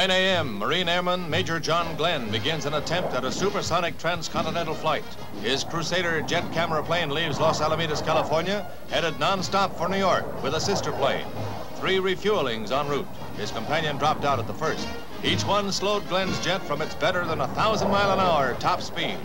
9 a.m., Marine Airman Major John Glenn begins an attempt at a supersonic transcontinental flight. His Crusader jet camera plane leaves Los Alamitos, California, headed nonstop for New York with a sister plane. Three refuelings en route. His companion dropped out at the first. Each one slowed Glenn's jet from its better than a thousand mile an hour top speed.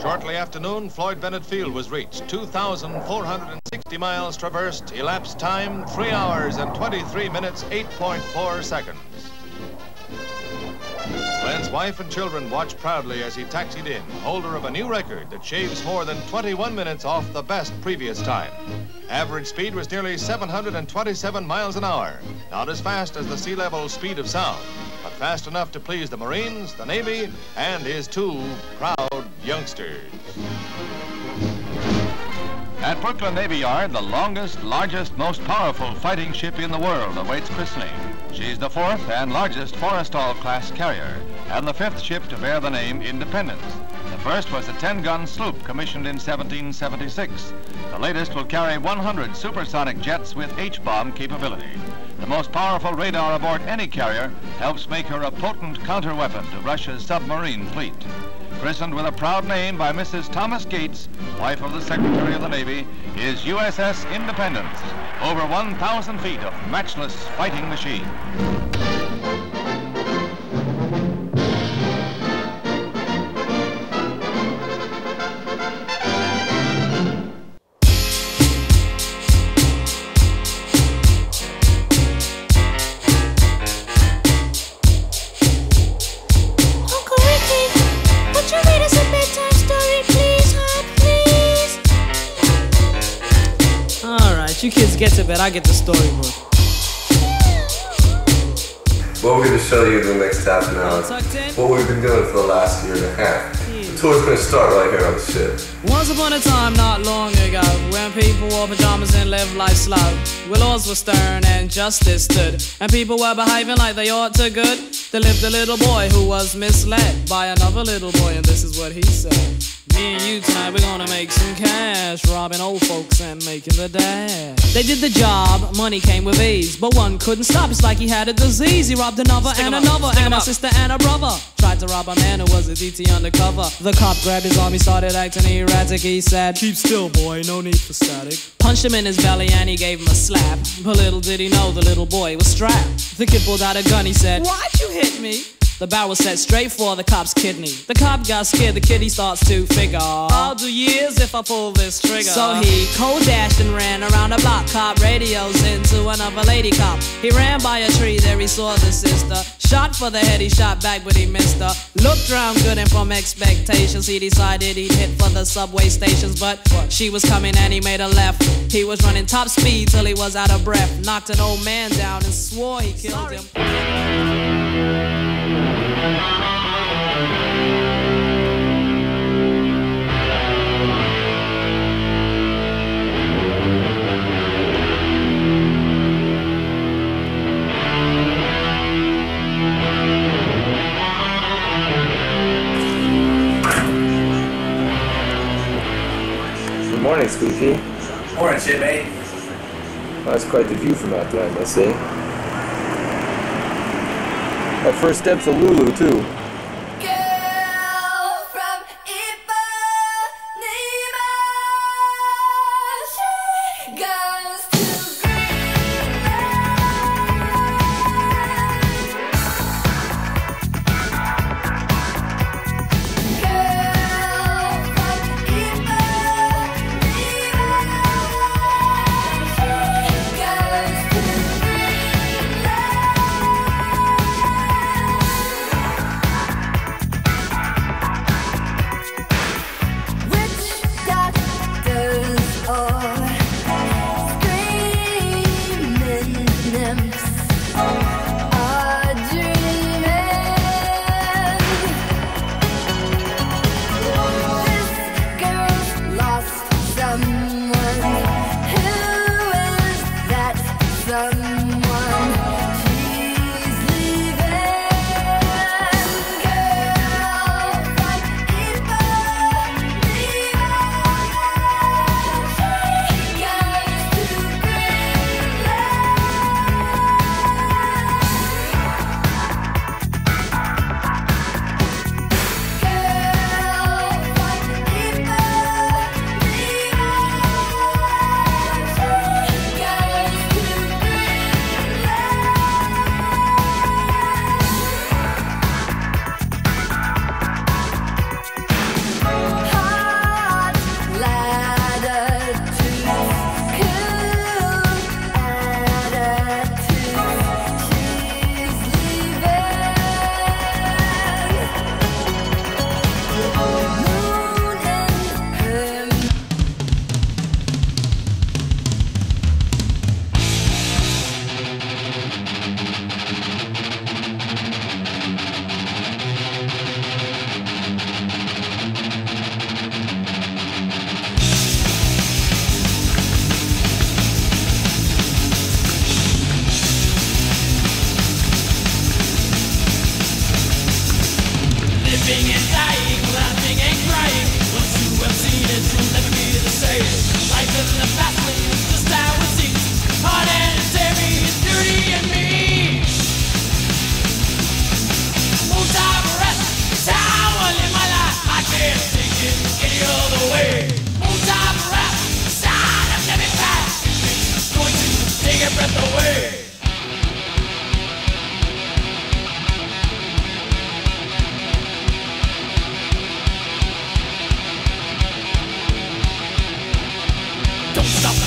Shortly after noon, Floyd Bennett Field was reached. 2,460 miles traversed, elapsed time 3 hours and 23 minutes, 8.4 seconds. Glenn's wife and children watched proudly as he taxied in, holder of a new record that shaves more than 21 minutes off the best previous time. Average speed was nearly 727 miles an hour, not as fast as the sea level speed of sound but fast enough to please the Marines, the Navy, and his two proud youngsters. At Brooklyn Navy Yard, the longest, largest, most powerful fighting ship in the world awaits christening. She's the fourth and largest Forrestal class carrier, and the fifth ship to bear the name Independence. The first was a 10-gun sloop commissioned in 1776. The latest will carry 100 supersonic jets with H-bomb capability. The most powerful radar aboard any carrier helps make her a potent counterweapon to Russia's submarine fleet. Christened with a proud name by Mrs. Thomas Gates, wife of the Secretary of the Navy, is USS Independence, over 1,000 feet of matchless fighting machine. You kids get to bed, I get the storybook. What we're going to show you in the next half an hour, what we've been doing for the last year and a half. The tour's going to start right here on the ship. Once upon a time, not long ago, when people wore pajamas and lived life slow, where laws were stern and justice stood, and people were behaving like they ought to good, there lived a little boy who was misled by another little boy, and this is what he said. Me and you tonight, we're gonna make some cash, robbing old folks and making the dash. They did the job, money came with ease, but one couldn't stop. It's like he had a disease. He robbed another Stick and another, and a sister and a brother. Tried to rob a man who was a DT undercover. The cop grabbed his arm, he started acting erratic. He said, Keep still, boy, no need for static. Punched him in his belly and he gave him a slap. But little did he know the little boy was strapped. The kid pulled out a gun, he said, Why'd you hit me? The barrel was set straight for the cop's kidney. The cop got scared, the kitty starts to figure. I'll do years if I pull this trigger. So he cold dashed and ran around the block. Cop radios into another lady cop. He ran by a tree, there he saw the sister. Shot for the head, he shot back, but he missed her. Looked round good and from expectations, he decided he'd hit for the subway stations. But she was coming and he made a left. He was running top speed till he was out of breath. Knocked an old man down and swore he killed Sorry. him. Good morning, Squeaky. Morning, shipmate. Well, that's quite the view from out there, I must say. Our first step's a Lulu, too.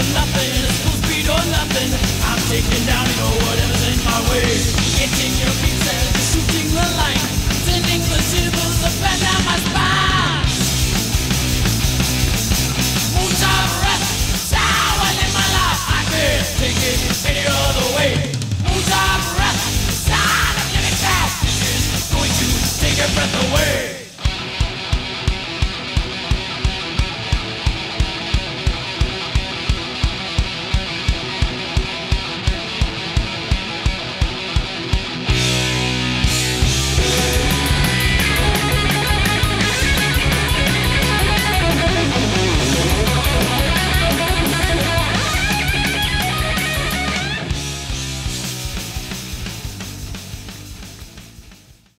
or nothing, full speed or nothing. I'm taking down, you know, whatever's in my way. Getting your pizza, shooting the line.